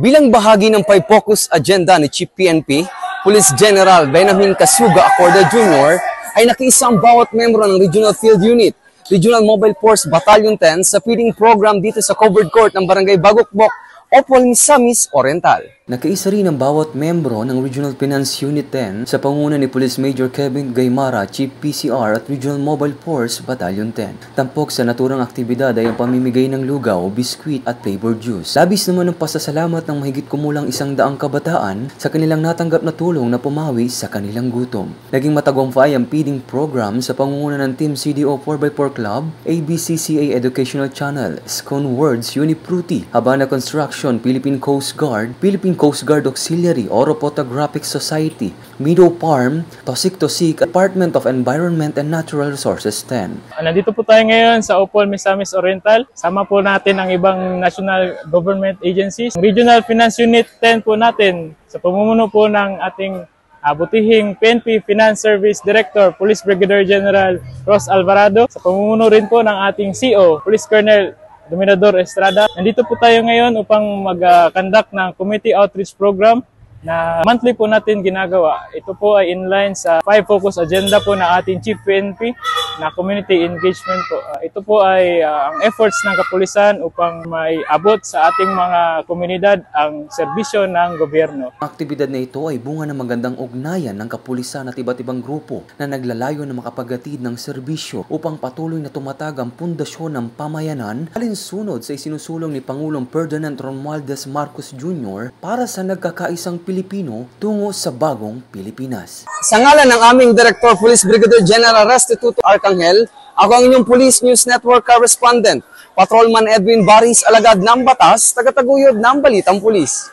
Bilang bahagi ng five-focus agenda ni Chief PNP, Police General Benjamin Kasuga Acorda Jr. ay nakiisa ang bawat membro ng Regional Field Unit, Regional Mobile Force Battalion 10 sa feeding program dito sa covered court ng Barangay Bagokbok, Opol Misamis Oriental. Nakaisa rin ang bawat membro ng Regional Finance Unit 10 sa panguna ni Police Major Kevin Gaymara, Chief PCR at Regional Mobile Force Battalion 10. Tampok sa naturang aktibidad ay ang pamimigay ng lugaw, biskwit at flavored juice. Labis naman ang pasasalamat ng mahigit kumulang isang daang kabataan sa kanilang natanggap na tulong na pumawi sa kanilang gutom. Naging matagumpay ang feeding program sa pangunguna ng Team CDO 4x4 Club, ABCCA Educational Channel, Scone Words Unipruti, Habana Construction, Philippine Coast Guard, Philippine Coast Guard Auxiliary, Oro Photographic Society, Meadow Farm, Tosik Tosik, Department of Environment and Natural Resources 10. Ah, Nandito po tayo ngayon sa Opol Misamis Oriental. Sama po natin ang ibang national government agencies. Regional Finance Unit 10 po natin sa pamumuno po ng ating ah, butihing PNP Finance Service Director, Police Brigadier General Ross Alvarado. Sa pamumuno rin po ng ating CO, Police Colonel Dominador Estrada. Nandito po tayo ngayon upang mag-conduct ng Committee Outreach Program na monthly po natin ginagawa. Ito po ay inline sa five focus agenda po ng ating Chief PNP na community engagement po. Ah, ito po ay ah, ang efforts ng kapulisan upang may abot sa ating mga komunidad ang serbisyo ng gobyerno. Ang aktibidad na ito ay bunga ng magandang ugnayan ng kapulisan at iba't ibang grupo na naglalayo na makapagatid ng serbisyo upang patuloy na tumatag ang pundasyon ng pamayanan alinsunod sa isinusulong ni Pangulong Ferdinand Romualdez Marcos Jr. para sa nagkakaisang Pilipino tungo sa bagong Pilipinas. Sa ngalan ng aming Director Police Brigadier General Restituto Arcangel, ako ang inyong Police News Network Correspondent, Patrolman Edwin Baris Alagad ng Batas, tagataguyod ng Balitang Pulis.